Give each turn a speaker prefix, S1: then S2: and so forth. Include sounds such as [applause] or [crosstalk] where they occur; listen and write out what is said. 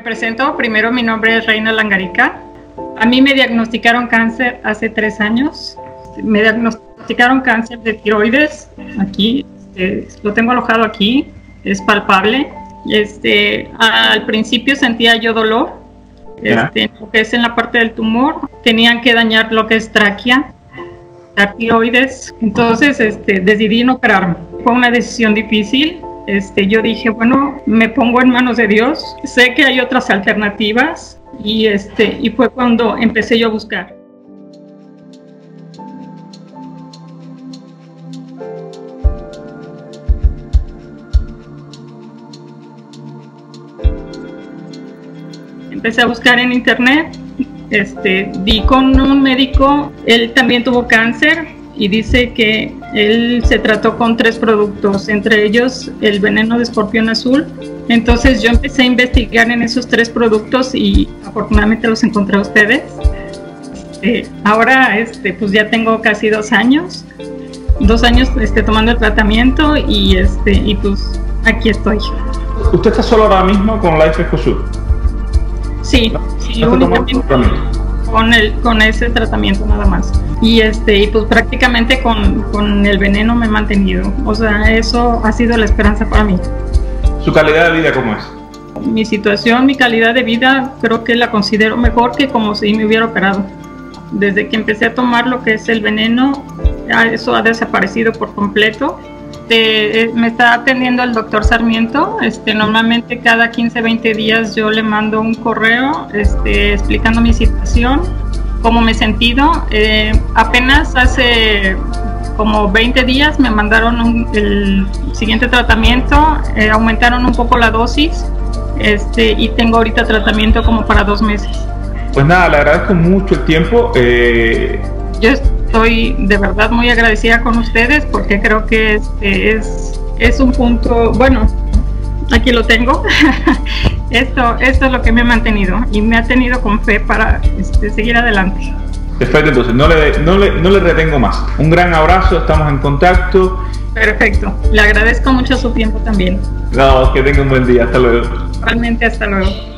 S1: Me presento, primero mi nombre es Reina Langarica. A mí me diagnosticaron cáncer hace tres años. Me diagnosticaron cáncer de tiroides, aquí, este, lo tengo alojado aquí, es palpable. Este, al principio sentía yo dolor, este, lo que es en la parte del tumor, tenían que dañar lo que es tráquea, la tiroides, entonces este, decidí no operarme. Fue una decisión difícil, este, yo dije, bueno, me pongo en manos de Dios, sé que hay otras alternativas y, este, y fue cuando empecé yo a buscar. Empecé a buscar en internet, este, di con un médico, él también tuvo cáncer, y dice que él se trató con tres productos, entre ellos el veneno de escorpión azul. Entonces yo empecé a investigar en esos tres productos y afortunadamente los encontré a ustedes. Eh, ahora este, pues ya tengo casi dos años, dos años este, tomando el tratamiento y, este, y pues aquí estoy.
S2: ¿Usted está solo ahora mismo con Life Escosur?
S1: Sí, sí únicamente con, el, con ese tratamiento nada más. Y este y pues prácticamente con, con, el veneno me he mantenido. O sea eso ha sido la esperanza para mí.
S2: Su calidad de vida cómo es
S1: mi situación mi calidad de vida creo que la considero mejor que como si me hubiera operado. Desde que empecé a tomar lo que es el veneno eso ha desaparecido por completo eh, me está atendiendo el doctor Sarmiento. Este, normalmente cada 15, 20 días yo le mando un correo este, explicando mi situación cómo me he sentido. Eh, apenas hace como 20 días me mandaron el siguiente tratamiento, eh, aumentaron un poco la dosis este, y tengo ahorita tratamiento como para dos meses.
S2: Pues nada, le agradezco mucho el tiempo.
S1: Eh... Yo estoy de verdad muy agradecida con ustedes porque creo que este es, es un punto, bueno, aquí lo tengo. [laughs] esto, esto es lo que me ha mantenido y me ha tenido con fe para este, seguir adelante.
S2: Perfecto, entonces no le, no, le, no le retengo más. Un gran abrazo, estamos en contacto.
S1: Perfecto, le agradezco mucho su tiempo también.
S2: No, que tenga un buen día, hasta luego.
S1: Realmente, hasta luego.